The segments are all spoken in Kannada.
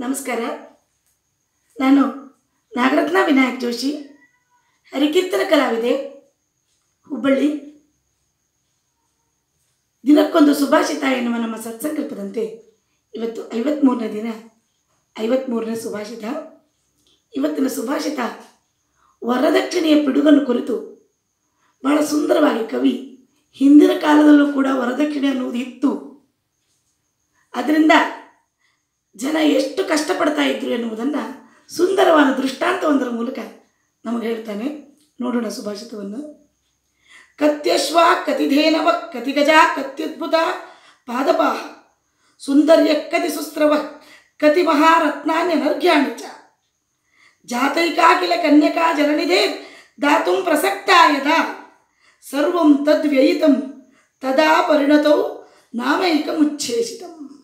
ನಮಸ್ಕಾರ. ನಾನು ನಾಗರತ್ನ ವಿನಾಯಕ್ ಜೋಶಿ, ಹರಿಕೀರ್ತನ ಕಲಾವಿದೆ, ಹುಬ್ಬಳ್ಳಿ. ದಿನಕ್ಕೊಂದು ಸುಭಾಷಿತ ಎನ್ನುವ ನಮ್ಮ ಸತ್ಸಂಕಲ್ಪದಂತೆ ಇವತ್ತು ಐವತ್ತ್ಮೂರನೇ ದಿನ ಐವತ್ತ್ಮೂರನೇ ಸುಭಾಷಿತ ಇವತ್ತಿನ ಸುಭಾಷಿತ ವರದಕ್ಷಿಣೆಯ ಪಿಡುಗನ್ನು ಕುರಿತು ಬಹಳ ಸುಂದರವಾಗಿ ಕವಿ ಹಿಂದಿನ ಕಾಲದಲ್ಲೂ ಕೂಡ ವರದಕ್ಷಿಣೆ ಅನ್ನುವುದು ಇತ್ತು. ಅದರಿಂದ ಜನ ಎಷ್ಟು ಕಷ್ಟಪಡ್ತಾ ಇದ್ರು ಎನ್ನುವುದನ್ನು ಸುಂದರವಾದ ದೃಷ್ಟಾಂತವೊಂದರ ಮೂಲಕ ನಮಗೆ ಹೇಳ್ತಾನೆ. ನೋಡೋಣ ಸುಭಾಷಿತವನ್ನು. ಕತ್ಯಶ್ವ ಕತಿಧೇನವ ಕತಿಗಜ ಕತ್ಯದ್ಭುತ ಪಾದಪಾಹ ಸುಂದರ್ಯ ಕತಿ ಸುಸ್ರವ ಕತಿ ಮಹಾರತ್ನಾನ್ಯನರ್ಘ್ಯಾಣಿ ಚ ಜಾತೈಕಾ ಕಿಲ ಕನ್ಯಕಾ ಜನನಿಧೇ ದಾತುಂ ಪ್ರಸಕ್ತ ಯದಾ ಸರ್ವಂ ತದ್ವ್ಯಯಿತಂ ತದಾ ಪರಿಣತೌ ನಾಮೈಕಮುಚ್ಛೇಷಿತಂ.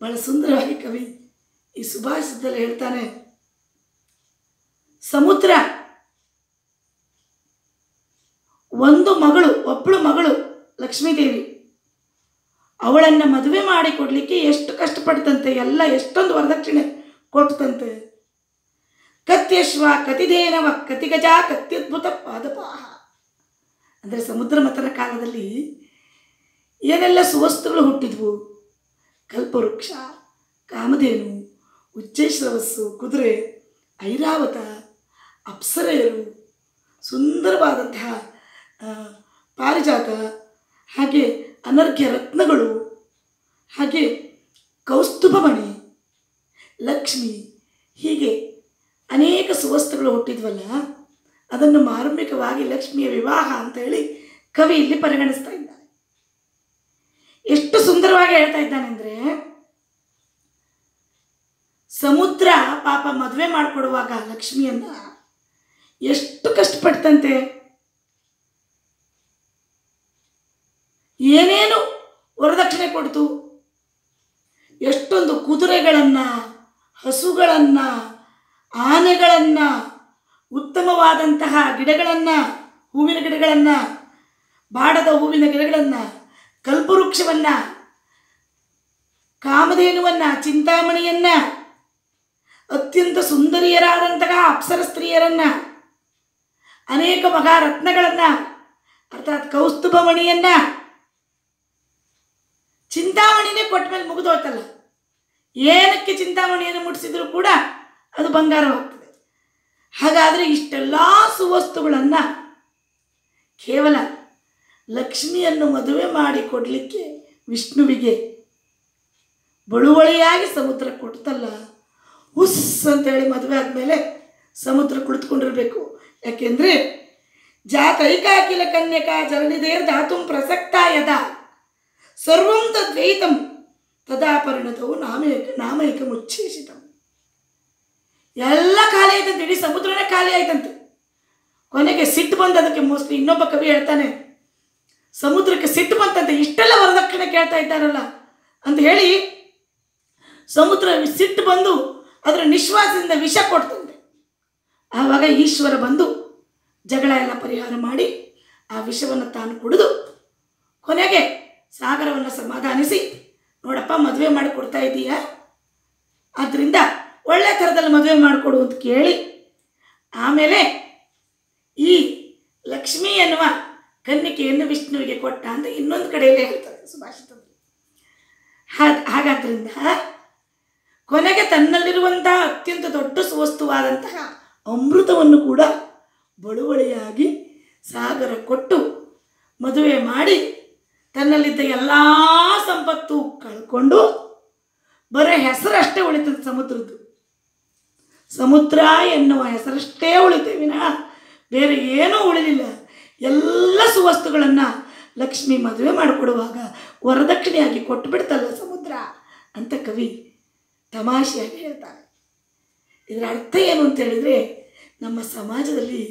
ಬಹಳ ಸುಂದರವಾಗಿ ಕವಿ ಈ ಸುಭಾಷಿತದಲ್ಲಿ ಹೇಳ್ತಾನೆ, ಸಮುದ್ರ, ಒಂದು ಮಗಳು ಒಬ್ಬಳು ಮಗಳು ಲಕ್ಷ್ಮೀದೇವಿ, ಅವಳನ್ನು ಮದುವೆ ಮಾಡಿ ಕೊಡಲಿಕ್ಕೆ ಎಷ್ಟು ಕಷ್ಟಪಡ್ತಂತೆ, ಎಲ್ಲ ಎಷ್ಟೊಂದು ವರದಕ್ಷಿಣೆ ಕೊಟ್ಟಂತೆ ಕತ್ಯಶ್ವ, ಕತಿದೇನವ, ಕತಿಗಜ, ಕತ್ಯದ್ಭುತ ಪಾದಪಾಹ. ಅಂದರೆ ಸಮುದ್ರ ಮತನ ಕಾಲದಲ್ಲಿ ಏನೆಲ್ಲ ಸುವಸ್ತುಗಳು ಹುಟ್ಟಿದ್ವು? ಕಲ್ಪವೃಕ್ಷ, ಕಾಮಧೇನು ಉಚ್ಚೇಶ್ರವಸ್ಸು ಕುದುರೆ, ಐರಾವತ, ಅಪ್ಸರೆಯರು, ಸುಂದರವಾದಂತಹ ಪಾರಿಜಾತ, ಹಾಗೆ ಅನರ್ಘ್ಯ ರತ್ನಗಳು, ಹಾಗೆ ಕೌಸ್ತುಭಮಣಿ, ಲಕ್ಷ್ಮಿ, ಹೀಗೆ ಅನೇಕ ಸುವಸ್ತುಗಳು ಹುಟ್ಟಿದ್ವಲ್ಲ, ಅದನ್ನು ಮಾರ್ಮಿಕವಾಗಿ ಲಕ್ಷ್ಮಿಯ ವಿವಾಹ ಅಂತ ಹೇಳಿ ಕವಿ ಇಲ್ಲಿ ಪರಿಗಣಿಸ್ತಾ ಇದ್ದಾನೆ ಎಷ್ಟು ಸುಂದರವಾಗಿ ಹೇಳ್ತಾ ಇದ್ದಾನೆ ಅಂದರೆ, ಸಮುದ್ರ ಪಾಪ ಮದುವೆ ಮಾಡಿಕೊಡುವಾಗ ಲಕ್ಷ್ಮಿಯನ್ನ ಎಷ್ಟು ಕಷ್ಟಪಡ್ತಂತೆ. ಏನೇನು ವರದಕ್ಷಿಣೆ ಕೊಡ್ತು, ಎಷ್ಟೊಂದು ಕುದುರೆಗಳನ್ನು, ಹಸುಗಳನ್ನು, ಆನೆಗಳನ್ನು, ಉತ್ತಮವಾದಂತಹ ಗಿಡಗಳನ್ನು, ಹೂವಿನ ಗಿಡಗಳನ್ನು, ಬಾಡದ ಹೂವಿನ ಗಿಡಗಳನ್ನು ಕಲ್ಪವೃಕ್ಷವನ್ನು, ಕಾಮಧೇನುವನ್ನು, ಚಿಂತಾಮಣಿಯನ್ನು, ಅತ್ಯಂತ ಸುಂದರಿಯರಾದಂತಹ ಅಪ್ಸರ ಸ್ತ್ರೀಯರನ್ನು, ಅನೇಕ ಮಹಾರತ್ನಗಳನ್ನು, ಅರ್ಥಾತ್ ಕೌಸ್ತುಭಮಣಿಯನ್ನು ಚಿಂತಾಮಣಿನೇ ಕೊಟ್ಟ ಮೇಲೆ ಮುಗಿದೋಯ್ತಲ್ಲ. ಏನಕ್ಕೆ ಚಿಂತಾಮಣಿಯನ್ನು ಮುಟ್ಟಿಸಿದ್ರು ಕೂಡ ಅದು ಬಂಗಾರವಾಗ್ತದೆ ಹಾಗಾದರೆ ಇಷ್ಟೆಲ್ಲ ಸುವಸ್ತುಗಳನ್ನು ಕೇವಲ ಲಕ್ಷ್ಮಿಯನ್ನು ಮದುವೆ ಮಾಡಿ ಕೊಡಲಿಕ್ಕೆ ವಿಷ್ಣುವಿಗೆ ಬಳುವಳಿಯಾಗಿ ಸಮುದ್ರ ಕೊಡ್ತಲ್ಲ? ಹುಸ್ ಅಂತೇಳಿ ಮದುವೆ ಆದಮೇಲೆ ಸಮುದ್ರ ಕುಳಿತುಕೊಂಡಿರಬೇಕು. ಯಾಕೆಂದರೆ ಜಾತೈಕಾಕಿಲ ಕನ್ಯಕಾ ಜಲನಿಧೇರ್ ಧಾತುಂ ಪ್ರಸಕ್ತ ಯದ ಸರ್ವಂತ ದ್ವೈತಂ ತದಾ ಪರಿಣತವು ನಾಮೈಕ ನಾಮೈಕ ಎಲ್ಲ ಖಾಲಿ ಆಯ್ತಂತೆ, ಇಡೀ ಸಮುದ್ರನೇ ಖಾಲಿ ಆಯ್ತಂತೆ. ಕೊನೆಗೆ ಸಿಟ್ಟು ಬಂದು ಅದಕ್ಕೆ ಮೋಸ್ಟ್ಲಿ ಇನ್ನೊಬ್ಬ ಕವಿ ಹೇಳ್ತಾನೆ ಸಮುದ್ರಕ್ಕೆ ಸಿಟ್ಟು ಬಂತಂತೆ, ಇಷ್ಟೆಲ್ಲ ವರದಕ್ಷಿಣೆ ಕೇಳ್ತಾ ಇದ್ದಾರಲ್ಲ ಅಂತ ಹೇಳಿ ಸಮುದ್ರ ಸಿಟ್ಟು ಬಂದು ಅದರ ನಿಶ್ವಾಸದಿಂದ ವಿಷ ಕೊಡ್ತಂತೆ. ಆವಾಗ ಈಶ್ವರ ಬಂದು ಜಗಳ ಎಲ್ಲ ಪರಿಹಾರ ಮಾಡಿ ಆ ವಿಷವನ್ನು ತಾನು ಕುಡಿದು ಕೊನೆಗೆ ಸಾಗರವನ್ನು ಸಮಾಧಾನಿಸಿ, ನೋಡಪ್ಪ, ಮದುವೆ ಮಾಡಿ ಕೊಡ್ತಾ ಇದ್ದೀಯಾ ಆದ್ದರಿಂದ ಒಳ್ಳೆ ಥರದಲ್ಲಿ ಮದುವೆ ಮಾಡಿಕೊಡು ಅಂತ ಕೇಳಿ, ಆಮೇಲೆ ಈ ಲಕ್ಷ್ಮಿ ಎನ್ನುವ ಕನ್ನಿಕೆಯನ್ನು ವಿಷ್ಣುವಿಗೆ ಕೊಟ್ಟ ಅಂತ ಇನ್ನೊಂದು ಕಡೆಯಲ್ಲಿ ಹೇಳ್ತಾರೆ ಸುಭಾಷಿತದಲ್ಲಿ ಹಾಗ ಹಾಗಾದ್ರಿಂದ ಕೊನೆಗೆ ತನ್ನಲ್ಲಿರುವಂತಹ ಅತ್ಯಂತ ದೊಡ್ಡ ಸುವಸ್ತುವಾದಂತಹ ಅಮೃತವನ್ನು ಕೂಡ ಬಳುವಳಿಯಾಗಿ ಸಾಗರ ಕೊಟ್ಟು ಮದುವೆ ಮಾಡಿ ತನ್ನಲ್ಲಿದ್ದ ಎಲ್ಲ ಸಂಪತ್ತು ಕಳ್ಕೊಂಡು ಬರೀ ಹೆಸರಷ್ಟೇ ಉಳಿತದೆ ಸಮುದ್ರದ್ದು. ಸಮುದ್ರ ಎನ್ನುವ ಹೆಸರಷ್ಟೇ ಉಳಿತೆ ವಿನಃ ಬೇರೆ ಏನೂ ಉಳಿಲಿಲ್ಲ. ಎಲ್ಲ ಸುವಸ್ತುಗಳನ್ನು ಲಕ್ಷ್ಮಿ ಮದುವೆ ಮಾಡಿಕೊಡುವಾಗ ವರದಕ್ಷಿಣೆಯಾಗಿ ಕೊಟ್ಟು ಬಿಡ್ತಲ್ಲ ಸಮುದ್ರ ಅಂತ ಕವಿ ತಮಾಷೆಯಾಗಿ ಹೇಳ್ತಾರೆ. ಇದರ ಅರ್ಥ ಏನು ಅಂತ ಹೇಳಿದರೆ ನಮ್ಮ ಸಮಾಜದಲ್ಲಿ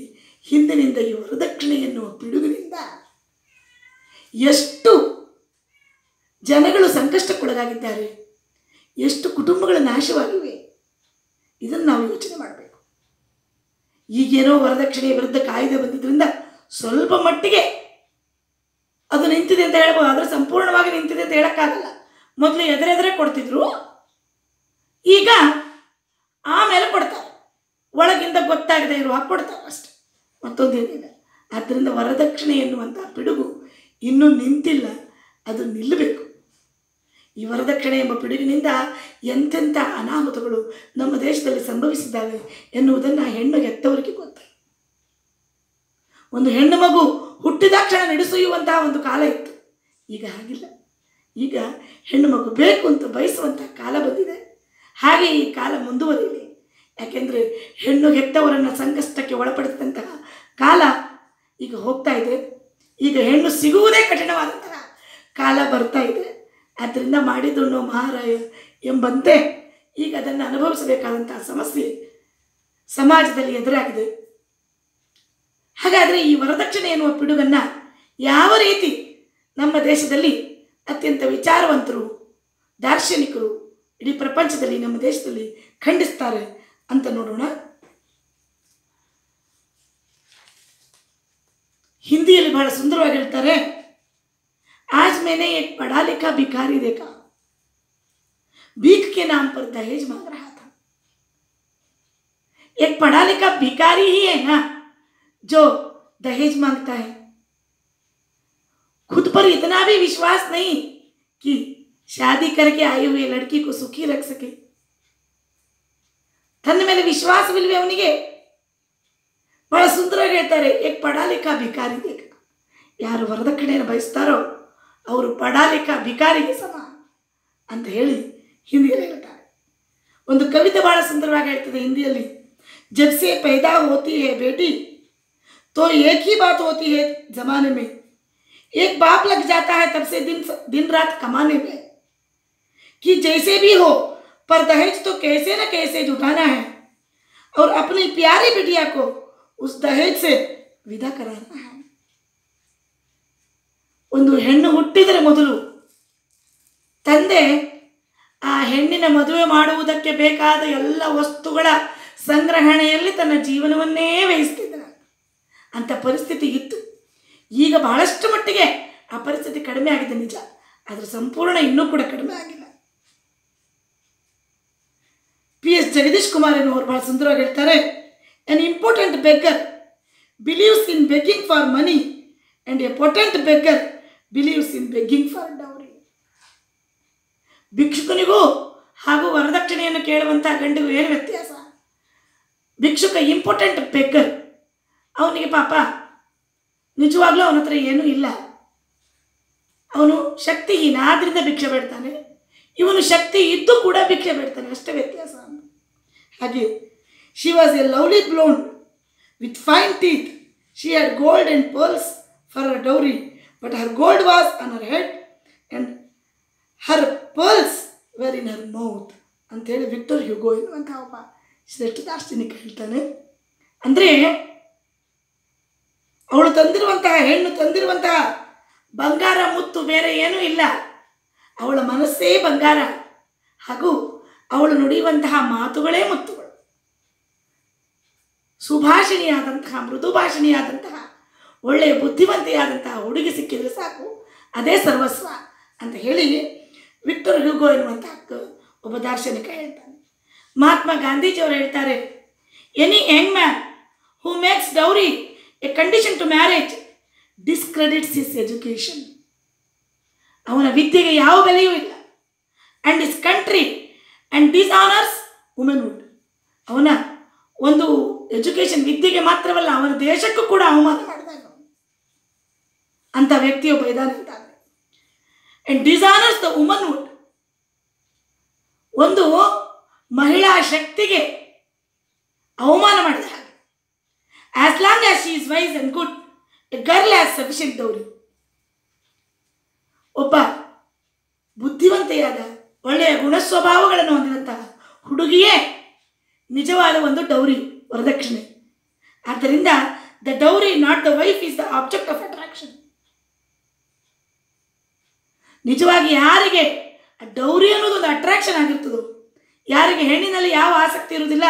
ಹಿಂದಿನಿಂದ ಈ ವರದಕ್ಷಿಣೆ ಎನ್ನುವ ಪಿಡುಗಿನಿಂದ ಎಷ್ಟು ಜನಗಳು ಸಂಕಷ್ಟಕ್ಕೊಳಗಾಗಿದ್ದಾರೆ, ಎಷ್ಟು ಕುಟುಂಬಗಳ ನಾಶವಾಗಿವೆ, ಇದನ್ನು ನಾವು ಯೋಚನೆ ಮಾಡಬೇಕು. ಈಗೇನೋ ವರದಕ್ಷಿಣೆ ವಿರುದ್ಧ ಕಾಯ್ದೆ ಬಂದಿದ್ದರಿಂದ ಸ್ವಲ್ಪ ಮಟ್ಟಿಗೆ ಅದು ನಿಂತಿದೆ ಅಂತ ಹೇಳ್ಬೋದು. ಆದರೆ ಸಂಪೂರ್ಣವಾಗಿ ನಿಂತಿದೆ ಅಂತ ಹೇಳೋಕ್ಕಾಗಲ್ಲ. ಮೊದಲು ಎದುರೆದುರೇ ಕೊಡ್ತಿದ್ರು, ಈಗ ಆಮೇಲೆ ಕೊಡ್ತಾರೆ. ಒಳಗಿಂದ ಗೊತ್ತಾಗದೆ ಇರುವ ಕೊಡ್ತಾರೆ ಅಷ್ಟೆ. ಮತ್ತೊಂದೇನಿಲ್ಲ ಆದ್ದರಿಂದ ವರದಕ್ಷಿಣೆ ಎನ್ನುವಂಥ ಪಿಡುಗು ಇನ್ನೂ ನಿಂತಿಲ್ಲ, ಅದು ನಿಲ್ಲಬೇಕು. ಈ ವರದಕ್ಷಿಣೆ ಎಂಬ ಪಿಡುಗಿನಿಂದ ಎಂತೆಂಥ ಅನಾಹುತಗಳು ನಮ್ಮ ದೇಶದಲ್ಲಿ ಸಂಭವಿಸಿದ್ದಾವೆ ಎನ್ನುವುದನ್ನು ಹೆಣ್ಣು ಹೆತ್ತವರಿಗೆ ಗೊತ್ತು ಒಂದು ಹೆಣ್ಣು ಮಗು ಹುಟ್ಟಿದಾಕ್ಷಣ ನಡೆಸುವಂತಹ ಒಂದು ಕಾಲ ಇತ್ತು. ಈಗ ಹಾಗಿಲ್ಲ. ಈಗ ಹೆಣ್ಣು ಮಗು ಬೇಕು ಅಂತ ಬಯಸುವಂಥ ಕಾಲ ಬಂದಿದೆ. ಹಾಗೆ ಈ ಕಾಲ ಮುಂದುವರಿಯಲಿ. ಯಾಕೆಂದರೆ ಹೆಣ್ಣು ಹೆತ್ತವರನ್ನು ಸಂಕಷ್ಟಕ್ಕೆ ಒಳಪಡಿಸಿದಂತಹ ಕಾಲ ಈಗ ಹೋಗ್ತಾ ಇದೆ. ಈಗ ಹೆಣ್ಣು ಸಿಗುವುದೇ ಕಠಿಣವಾದಂತಹ ಕಾಲ ಬರ್ತಾ ಇದೆ. ಆದ್ದರಿಂದ ಮಾಡಿದುಣ್ಣು ಮಹಾರಾಯ ಎಂಬಂತೆ ಈಗ ಅದನ್ನು ಅನುಭವಿಸಬೇಕಾದಂತಹ ಸಮಸ್ಯೆ ಸಮಾಜದಲ್ಲಿ ಎದುರಾಗಿದೆ. ಹಾಗಾದರೆ ಈ ವರದಕ್ಷಿಣೆ ಎನ್ನುವ ಪಿಡುಗನ್ನು ಯಾವ ರೀತಿ ನಮ್ಮ ದೇಶದಲ್ಲಿ ಅತ್ಯಂತ ವಿಚಾರವಂತರು ದಾರ್ಶನಿಕರು ಇಡೀ ಪ್ರಪಂಚದಲ್ಲಿ ನಮ್ಮ ದೇಶದಲ್ಲಿ ಖಂಡಿಸ್ತಾರೆ ಅಂತ ನೋಡೋಣ ಹಿಂದಿಯಲ್ಲಿ ಬಹಳ ಸುಂದರವಾಗಿ ಹೇಳ್ತಾರೆ आज मैंने एक पढ़ा लिखा भिखारी देखा भीख के नाम पर दहेज मांग रहा था एक पढ़ा लिखा भिखारी ही है ना जो दहेज मांगता है खुद पर इतना भी विश्वास नहीं कि शादी करके आई हुई लड़की को सुखी रख सके ತನ್ನ ಮೇಲೆ ವಿಶ್ವಾಸವಿಲ್ವೇ ಅವನಿಗೆ ಬಹಳ ಸುಂದರವಾಗಿ ಹೇಳ್ತಾರೆ ಏಕ್ ಪಡಾಲಿಕ ಭಿಕಾರಿ ದೇಕ ಯಾರು ವರದಕ್ಷಿಣೆಯನ್ನು ಬಯಸ್ತಾರೋ ಅವರು ಪಡಾಲಿಕ ಭಿಕಾರಿಗೆ ಸಮ ಅಂತ ಹೇಳಿ ಹಿಂದಿಯಲ್ಲಿ ಹೇಳ್ತಾರೆ ಒಂದು ಕವಿತೆ ಬಹಳ ಸುಂದರವಾಗಿ ಹೇಳ್ತದೆ ಹಿಂದಿಯಲ್ಲಿ जब से पैदा होती है बेटी तो एक ही बात होती है जमाने में एक बाप लग जाता है तब से दिन दिन रात कमाने में कि जैसे भी हो पर दहेज तो कैसे न कैसे जुटाना है और अपनी प्यारी बिटिया को उस दहेज से विदा कराना है ಒಂದು ಹೆಣ್ಣು ಹುಟ್ಟಿದರೆ ಮೊದಲು ತಂದೆ ಆ ಹೆಣ್ಣಿನ ಮದುವೆ ಮಾಡುವುದಕ್ಕೆ ಬೇಕಾದ ಎಲ್ಲ ವಸ್ತುಗಳ ಸಂಗ್ರಹಣೆಯಲ್ಲಿ ತನ್ನ ಜೀವನವನ್ನೇ ವಹಿಸ್ತಿದ್ದಾನೆ ಅಂಥ ಪರಿಸ್ಥಿತಿ ಇತ್ತು. ಈಗ ಬಹಳಷ್ಟು ಮಟ್ಟಿಗೆ ಆ ಪರಿಸ್ಥಿತಿ ಕಡಿಮೆ ಆಗಿದೆ ನಿಜ. ಆದರೆ ಸಂಪೂರ್ಣ ಇನ್ನೂ ಕೂಡ ಕಡಿಮೆ ಆಗಿಲ್ಲ. ಪಿ ಎಸ್ ಜಗದೀಶ್ ಕುಮಾರ್ ಎನ್ನುವರು ಬಹಳ ಸುಂದರವಾಗಿ ಹೇಳ್ತಾರೆ an important beggar believes in begging for money and a potent beggar believes in begging for dowry ಭಿಕ್ಷುಕನಿಗೂ ಹಾಗೂ ವರದಕ್ಷಿಣೆಯನ್ನು ಕೇಳುವಂತಹ ಗಂಡಿಗೂ ಏನು ವ್ಯತ್ಯಾಸ? ಭಿಕ್ಷುಕ ಇಂಪಾರ್ಟೆಂಟ್ ಬೆಗ್ಗರ್ ಅವನಿಗೆ ಪಾಪ. ನಿಜವಾಗ್ಲೂ ಅವನ ಹತ್ರ ಏನೂ ಇಲ್ಲ. ಅವನು ಶಕ್ತಿಹೀನ ಆದ್ದರಿಂದ ಭಿಕ್ಷೆ ಬೇಡ್ತಾನೆ. ಇವನು ಶಕ್ತಿ ಇದ್ದು ಕೂಡ ಭಿಕ್ಷೆ ಬೇಡ್ತಾನೆ. ಅಷ್ಟೇ ವ್ಯತ್ಯಾಸ ಹಾಗೆ she was a lovely blonde with fine teeth she had gold and pearls for her dowry but her gold was on her head and her pearls were in her mouth ಅಂತೇಳಿ ವಿಕ್ಟರ್ ಹ್ಯೂಗೋ ಎನ್ನುವಂಥ ಒಬ್ಬ ಶ್ರೇಷ್ಠ ದಾರ್ಶನಿಕ ಹೇಳ್ತಾನೆ. ಅಂದರೆ ಅವಳು ತಂದಿರುವಂತಹ ಹೆಣ್ಣು ತಂದಿರುವಂತಹ ಬಂಗಾರ ಮುತ್ತು ಬೇರೆ ಏನೂ ಇಲ್ಲ. ಅವಳ ಮನಸ್ಸೇ ಬಂಗಾರ. ಹಾಗೂ ಅವಳು ನುಡಿಯುವಂತಹ ಮಾತುಗಳೇ ಮುತ್ತುಗಳು. ಸುಭಾಷಿಣಿಯಾದಂತಹ ಮೃದು ಭಾಷಿಣಿಯಾದಂತಹ ಒಳ್ಳೆಯ ಬುದ್ಧಿವಂತೆಯಾದಂತಹ ಹುಡುಗಿ ಸಿಕ್ಕಿದ್ರೆ ಸಾಕು. ಅದೇ ಸರ್ವಸ್ವ ಅಂತ ಹೇಳಿ ವಿಕ್ಟರ್ ಹ್ಯೂಗೋ ಎನ್ನುವಂತಹ ಒಬ್ಬ ದಾರ್ಶನಿಕ ಹೇಳ್ತಾನೆ. ಮಹಾತ್ಮ ಗಾಂಧೀಜಿಯವರು ಹೇಳ್ತಾರೆ any young man who makes dowry a condition to marriage discredits his education ಅವನ ವಿದ್ಯೆಗೆ ಯಾವ ಬೆಲೆಯೂ ಇಲ್ಲ. And his country and dishonours womanhood ಅವನ ಒಂದು ಎಜುಕೇಷನ್ ವಿದ್ಯೆಗೆ ಮಾತ್ರವಲ್ಲ, ಅವನ ದೇಶಕ್ಕೂ ಕೂಡ ಅವಮಾನ ಮಾಡಿದಾಗ ಅಂಥ ವ್ಯಕ್ತಿಯೊಬ್ಬ ಇದ್ದಾನೆ ಅಂತ ಆ್ಯಂಡ್ ಡಿಸಾನರ್ಸ್ ದ ವುಮನ್ಹುಡ್ ಒಂದು ಮಹಿಳಾ ಶಕ್ತಿಗೆ ಅವಮಾನ ಮಾಡಿದ as long as she is wise and good a girl has sufficient dowry ಒಬ್ಬ ಬುದ್ಧಿವಂತೆಯಾದ ಒಳ್ಳೆಯ ಗುಣ ಸ್ವಭಾವಗಳನ್ನು ಹೊಂದಿದಂತಹ ಹುಡುಗಿಯೇ ನಿಜವಾದ ಒಂದು ಡೌರಿ ವರದಕ್ಷಿಣೆ. ಆದ್ದರಿಂದ the dowry not the wife is the object of attraction ನಿಜವಾಗಿ ಯಾರಿಗೆ ಡೌರಿ ಅನ್ನೋದು ಒಂದು ಅಟ್ರಾಕ್ಷನ್ ಆಗಿರ್ತದೋ, ಯಾರಿಗೆ ಹೆಣ್ಣಿನಲ್ಲಿ ಯಾವ ಆಸಕ್ತಿ ಇರುವುದಿಲ್ಲ,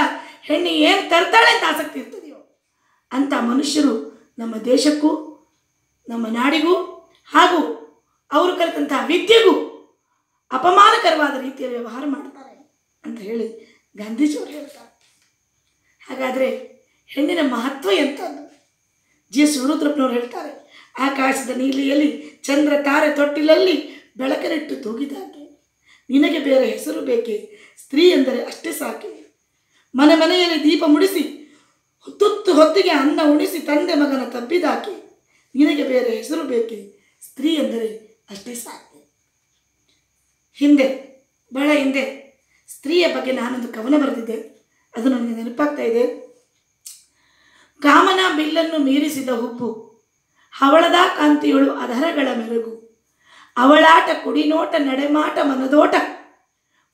ಹೆಣ್ಣು ಏನು ತರ್ತಾಳೆ ಅಂತ ಆಸಕ್ತಿ ಇರ್ತದೆಯೋ ಅಂಥ ಮನುಷ್ಯರು ನಮ್ಮ ದೇಶಕ್ಕೂ, ನಮ್ಮ ನಾಡಿಗೂ ಹಾಗೂ ಅವರು ಕಲಿತಂತಹ ವಿದ್ಯೆಗೂ ಅಪಮಾನಕರವಾದ ರೀತಿಯಲ್ಲಿ ವ್ಯವಹಾರ ಮಾಡ್ತಾರೆ ಅಂತ ಹೇಳಿ ಗಾಂಧೀಜಿಯವರು ಹೇಳ್ತಾರೆ. ಹಾಗಾದರೆ ಹೆಣ್ಣಿನ ಮಹತ್ವ ಎಂಥದ್ದು? ಜಿ ಎಸ್ ಶಿವರುದ್ರಪ್ಪನವ್ರು ಹೇಳ್ತಾರೆ, ಆಕಾಶದ ನೀಲಿಯಲ್ಲಿ ಚಂದ್ರ ತಾರೆ ತೊಟ್ಟಿಲಲ್ಲಿ ಬೆಳಕನಿಟ್ಟು ತೂಗಿದಾಕೆ ನಿನಗೆ ಬೇರೆ ಹೆಸರು ಬೇಕೆ? ಸ್ತ್ರೀ ಎಂದರೆ ಅಷ್ಟೇ ಸಾಕೆ. ಮನೆ ಮನೆಯಲ್ಲಿ ದೀಪ ಮುಡಿಸಿ ತುತ್ತು ಹೊತ್ತಿಗೆ ಅನ್ನ ಉಣಿಸಿ ತಂದೆ ಮಗನ ತಬ್ಬಿದಾಕಿ, ನಿನಗೆ ಬೇರೆ ಹೆಸರು ಬೇಕೆ? ಸ್ತ್ರೀ ಎಂದರೆ ಅಷ್ಟೇ ಸಾಕು. ಹಿಂದೆ, ಬಹಳ ಹಿಂದೆ. ಸ್ತ್ರೀಯ ಬಗ್ಗೆ ನಾನೊಂದು ಕವನ ಬರೆದಿದ್ದೆ. ಅದು ನನಗೆ ನೆನಪಾಗ್ತಾ ಇದೆ. ಕಾಮನ ಬಿಲ್ಲನ್ನು ಮೀರಿಸಿದ ಹುಬ್ಬು, ಹವಳದ ಕಾಂತಿಯೊಳು ಅಧರಗಳ ಮೆರುಗು, ಅವಳಾಟ ಕುಡಿನೋಟ ನಡೆಮಾಟ ಮನದೋಟ,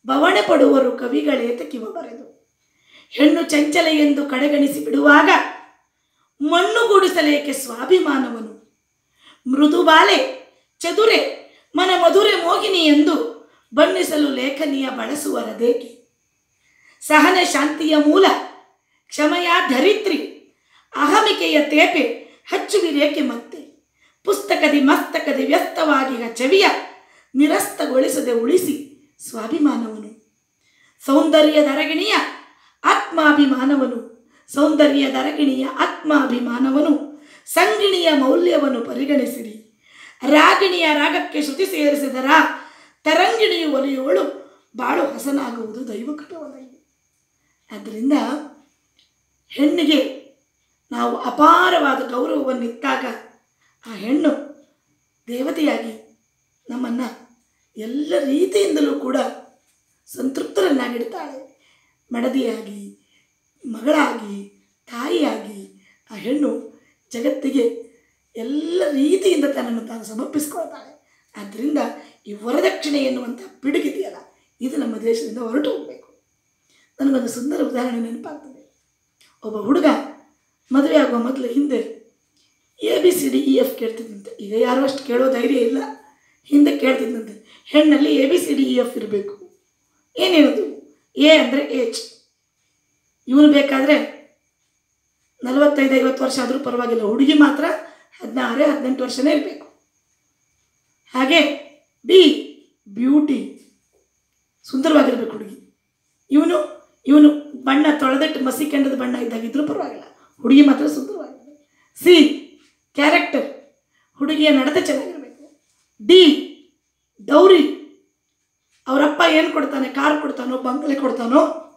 ಬವಣೆ ಪಡುವರು ಕವಿಗಳೇತ ಕಿವ ಬರೆದು. ಹೆಣ್ಣು ಚಂಚಲ ಎಂದು ಕಡೆಗಣಿಸಿ ಬಿಡುವಾಗ ಮಣ್ಣುಗೂಡಿಸಲೇಕೆ ಸ್ವಾಭಿಮಾನವನು? ಮೃದುಬಾಲೆ ಚದುರೆ ಮನ ಮಧುರೆ ಮೋಹಿನಿ ಎಂದು ಬಣ್ಣಿಸಲು ಲೇಖನಿಯ ಬಳಸುವರದೇಕೆ ಸಹನೆ ಶಾಂತಿಯ ಮೂಲ, ಕ್ಷಮೆಯ ಧರಿತ್ರಿ, ಅಹಮಿಕೆಯ ತೇಪೆ ಹಚ್ಚುವಿರೇಕೆ ಮತ್ತೆ? ಪುಸ್ತಕದಿ ಮಸ್ತಕದಿ ವ್ಯಸ್ತವಾಗಿ ಚವಿಯ ನಿರಸ್ತಗೊಳಿಸದೆ ಉಳಿಸಿ ಸ್ವಾಭಿಮಾನವನು. ಸೌಂದರ್ಯ ಅರಗಿಣಿಯ ಆತ್ಮಾಭಿಮಾನವನು. ಸೌಂದರ್ಯ ದರಗಿಣಿಯ ಆತ್ಮಾಭಿಮಾನವನು. ಸಂಗಿಣಿಯ ಮೌಲ್ಯವನ್ನು ಪರಿಗಣಿಸಿರಿ. ರಾಗಿಣಿಯ ರಾಗಕ್ಕೆ ಶ್ರುತಿ ಸೇರಿಸಿದರ ತರಂಗಿಣಿಯು ಒಲಿಯುವಳು. ಬಾಳು ಹಸನಾಗುವುದು ದೈವಕೃತವಲ್ಲ ಆದ್ದರಿಂದ ಹೆಣ್ಣಿಗೆ ನಾವು ಅಪಾರವಾದ ಗೌರವವನ್ನಿತ್ತಾಗ ಆ ಹೆಣ್ಣು ದೇವತೆಯಾಗಿ ನಮ್ಮನ್ನು ಎಲ್ಲ ರೀತಿಯಿಂದಲೂ ಕೂಡ ಸಂತೃಪ್ತರನ್ನಾಗಿಡ್ತಾಳೆ. ಮಡದಿಯಾಗಿ ಮಗಳಾಗಿ, ತಾಯಿಯಾಗಿ ಆ ಹೆಣ್ಣು ಜಗತ್ತಿಗೆ ಎಲ್ಲ ರೀತಿಯಿಂದ ತನ್ನನ್ನು ತಾನು ಸಮರ್ಪಿಸ್ಕೊಳ್ತಾಳೆ ಆದ್ದರಿಂದ ಈ ವರದಕ್ಷಿಣೆ ಎನ್ನುವಂಥ ಪಿಡುಗಿದೆಯಲ್ಲ ಇದು ನಮ್ಮ ದೇಶದಿಂದ ಹೊರಟು ಹೋಗಬೇಕು. ನನಗೊಂದು ಸುಂದರ ಉದಾಹರಣೆ ನೆನಪಾಗ್ತದೆ. ಒಬ್ಬ ಹುಡುಗ ಮದುವೆ ಆಗುವ ಮೊದಲು ಹಿಂದೆ A B C D E F ಕೇಳ್ತಿದ್ದಂತೆ. ಈಗ ಯಾರೂ ಅಷ್ಟು ಕೇಳೋ ಧೈರ್ಯ ಇಲ್ಲ. ಹಿಂದೆ ಕೇಳ್ತಿದ್ದಂತೆ. ಹೆಣ್ಣಲ್ಲಿ A B C D E F ಇರಬೇಕು. ಏನೇನದು? ಎ ಅಂದರೆ ಏಜ್ ಇವನು ಬೇಕಾದರೆ ನಲವತ್ತೈದು, ಐವತ್ತು ವರ್ಷ ಆದರೂ ಪರವಾಗಿಲ್ಲ. ಹುಡುಗಿ ಮಾತ್ರ ಹದಿನಾರೇ, ಹದಿನೆಂಟು ವರ್ಷನೇ ಇರಬೇಕು. ಹಾಗೆ ಬಿ, ಬ್ಯೂಟಿ. ಸುಂದರವಾಗಿರಬೇಕು ಹುಡುಗಿ. ಇವನು ಇವನು ಬಣ್ಣ ತೊಳೆದಿಟ್ಟು ಮಸಿ ಕೆಂಡದ ಬಣ್ಣ ಇದ್ದಾಗಿದ್ದರೂ ಪರವಾಗಿಲ್ಲ. ಹುಡುಗಿ ಮಾತ್ರ ಸುಂದರವಾಗಿರ್ಬೇಕು. C, character. ಹುಡುಗಿಯ ನಡತೆ ಚೆನ್ನಾಗಿರಬೇಕು. ಡಿ ಡೌರಿ ಅವರಪ್ಪ ಏನು ಕೊಡ್ತಾನೆ, ಕಾರ್ ಕೊಡ್ತಾನೋ, ಬಂಗಲೆ ಕೊಡ್ತಾನೋ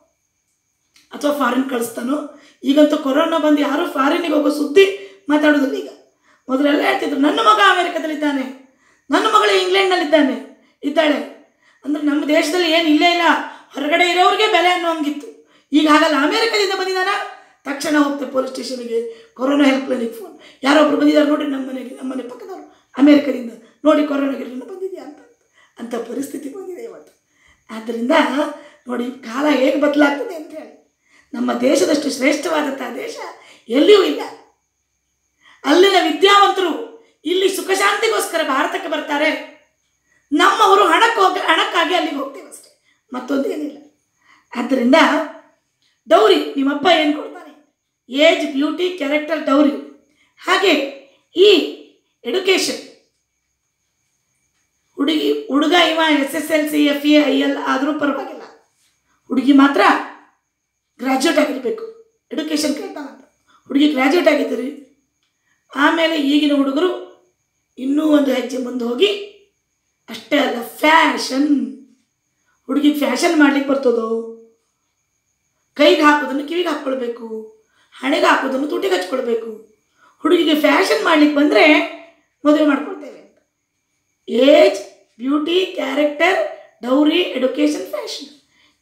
ಅಥವಾ ಫಾರಿನ್ ಕಳಿಸ್ತಾನೋ? ಈಗಂತೂ ಕೊರೋನಾ ಬಂದು ಯಾರೂ ಫಾರಿನಿಗೆ ಹೋಗೋ ಸುದ್ದಿ ಮಾತಾಡೋದಿಲ್ಲ ಈಗ. ಮೊದಲೆಲ್ಲ ಹೇಳ್ತಿದ್ರು, ನನ್ನ ಮಗ ಅಮೆರಿಕದಲ್ಲಿದ್ದಾನೆ. ನನ್ನ ಮಗಳು ಇಂಗ್ಲೆಂಡ್ನಲ್ಲಿದ್ದಾನೆ. ಇದ್ದಾಳೆ. ಅಂದರೆ ನಮ್ಮ ದೇಶದಲ್ಲಿ ಏನು ಇಲ್ಲೇ ಇಲ್ಲ. ಹೊರಗಡೆ ಇರೋರಿಗೆ ಬೆಲೆ ಅನ್ನೋ ಹಂಗಿತ್ತು. ಈಗ ಹಾಗಲ್ಲ. ಅಮೇರಿಕದಿಂದ ಬಂದಿದ್ದಾನ. ತಕ್ಷಣ ಹೋಗ್ತೇವೆ ಪೊಲೀಸ್ ಸ್ಟೇಷನ್ಗೆ. ಕೊರೋನಾ ಹೆಲ್ಪ್ಲೈನಿಗೆ ಫೋನ್. ಯಾರೊಬ್ರು ಬಂದಿದ್ದಾರೆ ನೋಡಿ ನಮ್ಮ ಮನೆಗೆ, ನಮ್ಮ ಮನೆ ಪಕ್ಕದವರು. ಅಮೇರಿಕದಿಂದ. ನೋಡಿ ಕೊರೋನಾಗೆ ಬಂದಿದೆಯಾ ಅಂತ. ಅಂಥ ಪರಿಸ್ಥಿತಿ ಬಂದಿದೆ ಇವತ್ತು. ಆದ್ದರಿಂದ ನೋಡಿ, ಕಾಲ ಹೇಗೆ ಬದಲಾಗ್ತದೆ ಅಂತ ಹೇಳಿ. ನಮ್ಮ ದೇಶದಷ್ಟು ಶ್ರೇಷ್ಠವಾದಂಥ ದೇಶ ಎಲ್ಲಿಯೂ ಇಲ್ಲ. ಅಲ್ಲಿನ ವಿದ್ಯಾವಂತರು ಇಲ್ಲಿ ಸುಖಶಾಂತಿಗೋಸ್ಕರ ಭಾರತಕ್ಕೆ ಬರ್ತಾರೆ. ನಮ್ಮವರು ಹಣಕ್ಕೆ ಹೋಗಿ, ಹಣಕ್ಕಾಗಿ ಅಲ್ಲಿಗೆ ಹೋಗ್ತೇವೆ ಅಷ್ಟೇ. ಮತ್ತೊಂದು ಏನಿಲ್ಲ. ಆದ್ದರಿಂದ ಡೌರಿ ನಿಮ್ಮಪ್ಪ ಏನು ಕೊಡ್ತಾನೆ ಏಜ್, ಬ್ಯೂಟಿ, ಕ್ಯಾರೆಕ್ಟರ್, ಡೌರಿ. ಹಾಗೆ ಈ ಎಡುಕೇಶನ್ ಹುಡುಗಿ, ಹುಡುಗ ಇವ S S L C, F A, I L ಆದರೂ ಪರವಾಗಿಲ್ಲ. ಹುಡುಗಿ ಮಾತ್ರ ಗ್ರ್ಯಾಜುಯೇಟ್ ಆಗಿರಬೇಕು. ಎಡುಕೇಶನ್ ಕೇಳ್ತಾನ ಹುಡುಗಿ ಗ್ರ್ಯಾಜುಯೇಟ್ ಆಗಿದ್ದೀರಿ, ಆಮೇಲೆ ಈಗಿನ ಹುಡುಗರು ಇನ್ನೂ ಒಂದು ಹೆಜ್ಜೆ ಮುಂದೆ ಹೋಗಿ ಅಷ್ಟೇ ಅಲ್ಲ ಫ್ಯಾಷನ್ ಹುಡುಗಿ ಫ್ಯಾಷನ್ ಮಾಡ್ಲಿಕ್ಕೆ ಬರ್ತದೋ? ಕೈಗೆ ಹಾಕೋದನ್ನು ಕಿವಿಗೆ ಹಾಕ್ಕೊಳ್ಬೇಕು. ಹಣೆಗೆ ಹಾಕೋದನ್ನು ತುಟಿಗೆ ಹಚ್ಕೊಳ್ಬೇಕು. ಹುಡುಗಿಗೆ ಫ್ಯಾಷನ್ ಮಾಡ್ಲಿಕ್ಕೆ ಬಂದರೆ ಮದುವೆ ಮಾಡ್ಕೊಳ್ತೇವೆ ಅಂತ. Age beauty character dowry education fashion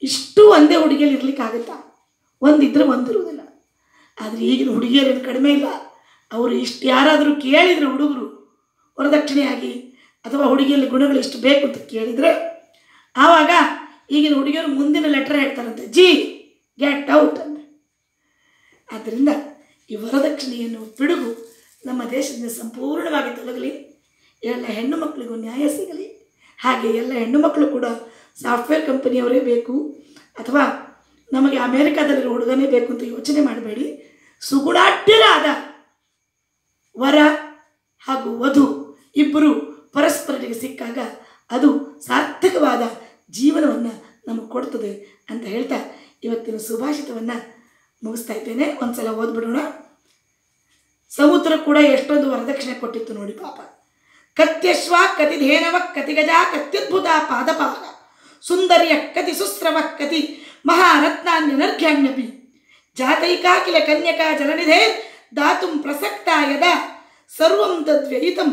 ಇಷ್ಟು ಒಂದೇ ಹುಡುಗಿಯಲ್ಲಿ ಇರ್ಲಿಕ್ಕೆ ಆಗುತ್ತಾ ಒಂದಿದ್ರೆ ಒಂದಿರುವುದಿಲ್ಲ. ಆದರೆ ಈಗಿನ ಹುಡುಗಿಯರೇನು ಕಡಿಮೆ ಇಲ್ಲ. ಅವರು ಇಷ್ಟು ಯಾರಾದರೂ ಕೇಳಿದರೆ ಹುಡುಗರು ವರದಕ್ಷಿಣೆಯಾಗಿ ಅಥವಾ ಹುಡುಗಿಯಲ್ಲಿ ಗುಣಗಳು ಇಷ್ಟು ಬೇಕು ಅಂತ ಕೇಳಿದರೆ ಆವಾಗ ಈಗಿನ ಹುಡುಗಿಯರು ಮುಂದಿನ ಲೆಟರ್ ಹೇಳ್ತಾರಂತೆ, ಜಿ ಗೆಟ್ ಔಟ್ ಅಂತ. ಆದ್ದರಿಂದ ಈ ವರದಕ್ಷಿಣೆಯನ್ನು ಪಿಡುಗು ನಮ್ಮ ದೇಶದಿಂದ ಸಂಪೂರ್ಣವಾಗಿ ತೊಲಗಲಿ. ಎಲ್ಲ ಹೆಣ್ಣು ಮಕ್ಕಳಿಗೂ ನ್ಯಾಯ ಸಿಗಲಿ. ಹಾಗೆ ಎಲ್ಲ ಹೆಣ್ಣು ಮಕ್ಕಳು ಕೂಡ ಸಾಫ್ಟ್ವೇರ್ ಕಂಪನಿಯವರೇ ಬೇಕು. ಅಥವಾ ನಮಗೆ ಅಮೇರಿಕಾದಲ್ಲಿರೋ ಹುಡುಗನೇ ಬೇಕು ಅಂತ ಯೋಚನೆ ಮಾಡಬೇಡಿ. ಸುಗುಣಾಢ್ಯರಾದ ವರ ಹಾಗೂ ವಧು ಇಬ್ಬರು ಪರಸ್ಪರರಿಗೆ ಸಿಕ್ಕಾಗ ಅದು ಸಾರ್ಥಕವಾದ ಜೀವನವನ್ನು ನಮಗೆ ಕೊಡ್ತದೆ ಅಂತ ಹೇಳ್ತಾ ಇವತ್ತಿನ ಸುಭಾಷಿತವನ್ನು ಮುಗಿಸ್ತಾ ಇದ್ದೇನೆ. ಒಂದ್ಸಲ ಓದ್ಬಿಡೋಣ. ಸಮುದ್ರ ಕೂಡ ಎಷ್ಟೊಂದು ವರದಕ್ಷಿಣೆ ಕೊಟ್ಟಿತ್ತು ನೋಡಿ ಪಾಪ. ಕತ್ಯಶ್ವ ಕತಿಧೇನವ ಕತಿಗಜ ಕತ್ಯದ್ಭುತ ಪಾದಪಾಲ ಸುಂದರಿಯ ಕತಿ ಸುಸ್ರವ ಕತಿ ಮಹಾರತ್ನಾನ್ಯನರ್ಘ್ಯಾಣ್ಯಪಿ ಜಾತೈಕಾ ಕಿಲ ಕನ್ಯಕಾ ಜಲನಿಧೆ ದಾತುಂ ಪ್ರಸಕ್ತ ಯದ ಸರ್ವಂ ತದ್ವ್ಯಯಿತಂ,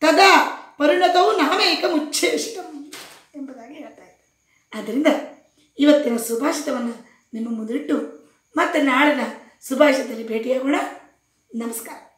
ತದಾ ಪರಿಣತವು ನಾಮೇಕಮುಚ್ಛೇಷಿತಂ ಎಂಬುದಾಗಿ ಹೇಳ್ತಾ ಇದ್ದಾರೆ. ಆದ್ದರಿಂದ ಇವತ್ತಿನ ಸುಭಾಷಿತವನ್ನು ನಿಮ್ಮ ಮುಂದಿಟ್ಟು ಮತ್ತೆ ನಾಳಿನ ಸುಭಾಷಿತದಲ್ಲಿ ಭೇಟಿಯಾಗೋಣ. ನಮಸ್ಕಾರ.